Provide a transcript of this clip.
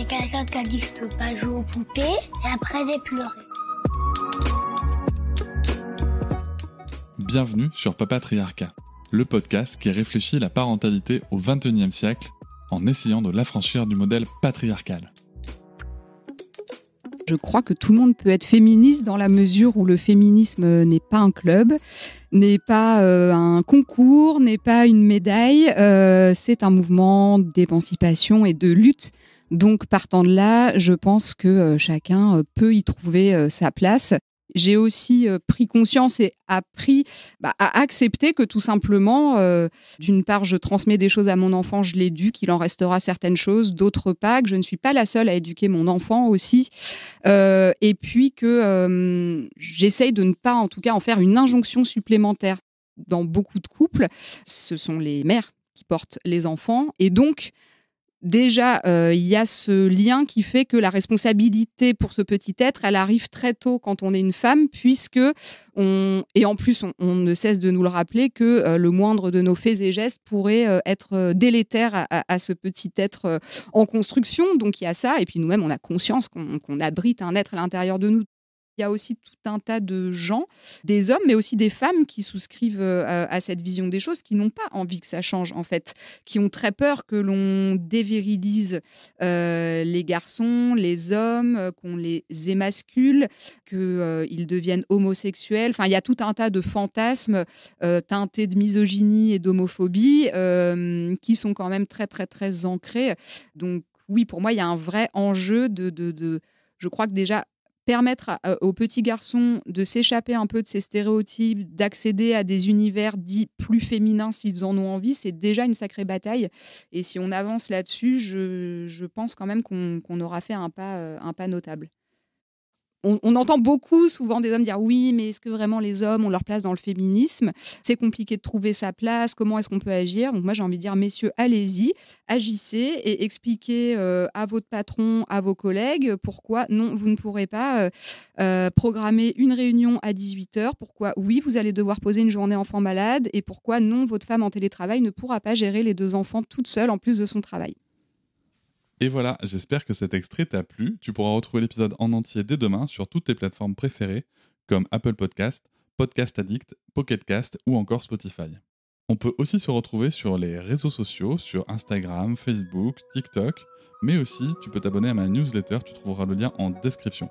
avait quelqu'un qui a dit que je peux pas jouer aux poupées, et après j'ai pleuré. Bienvenue sur Papatriarcat, le podcast qui réfléchit la parentalité au XXIe siècle en essayant de l'affranchir du modèle patriarcal. Je crois que tout le monde peut être féministe dans la mesure où le féminisme n'est pas un club, n'est pas euh, un concours, n'est pas une médaille. Euh, c'est un mouvement d'émancipation et de lutte. Donc, partant de là, je pense que euh, chacun peut y trouver sa place j'ai aussi euh, pris conscience et appris bah, à accepter que tout simplement, euh, d'une part, je transmets des choses à mon enfant, je l'éduque, qu'il en restera certaines choses, d'autre part, que je ne suis pas la seule à éduquer mon enfant aussi, euh, et puis que j'essaye de ne pas, en tout cas, en faire une injonction supplémentaire. Dans beaucoup de couples, ce sont les mères qui portent les enfants, et donc Déjà, euh, il y a ce lien qui fait que la responsabilité pour ce petit être, elle arrive très tôt quand on est une femme, puisque on et en plus on, ne cesse de nous le rappeler que euh, le moindre de nos faits et gestes pourrait euh, être délétère à, ce petit être en construction. Donc il y a ça, et puis nous-mêmes on a conscience qu'on abrite un être à l'intérieur de nous il y a aussi tout un tas de gens, des hommes, mais aussi des femmes qui souscrivent euh, à cette vision des choses, qui n'ont pas envie que ça change, en fait, qui ont très peur que l'on dévirilise euh, les garçons, les hommes, euh, qu'on les émascule, qu'ils deviennent homosexuels. Enfin, il y a tout un tas de fantasmes teintés de misogynie et d'homophobie qui sont quand même très, très, très ancrés. Donc, oui, pour moi, il y a un vrai enjeu de je crois que déjà permettre euh, aux petits garçons de s'échapper un peu de ces stéréotypes, d'accéder à des univers dits plus féminins s'ils en ont envie, c'est déjà une sacrée bataille. Et si on avance là-dessus, je, pense quand même qu'on aura fait un pas, euh, un pas notable on, entend beaucoup souvent des hommes dire oui, mais est-ce que vraiment les hommes ont leur place dans le féminisme? C'est compliqué de trouver sa place. Comment est-ce qu'on peut agir? Donc moi j'ai envie de dire messieurs, allez-y, agissez et expliquez euh, à votre patron, à vos collègues pourquoi non, vous ne pourrez pas euh, euh, programmer une réunion à 18h. Pourquoi oui, vous allez devoir poser une journée enfant malade et pourquoi non, votre femme en télétravail ne pourra pas gérer les deux enfants toute seule en plus de son travail. Et voilà, j'espère que cet extrait t'a plu. Tu pourras retrouver l'épisode en entier dès demain sur toutes tes plateformes préférées comme Apple Podcast, Podcast Addict, Pocket Cast ou encore Spotify. On peut aussi se retrouver sur les réseaux sociaux, sur Instagram, Facebook, TikTok, mais aussi tu peux t'abonner à ma newsletter, tu trouveras le lien en description.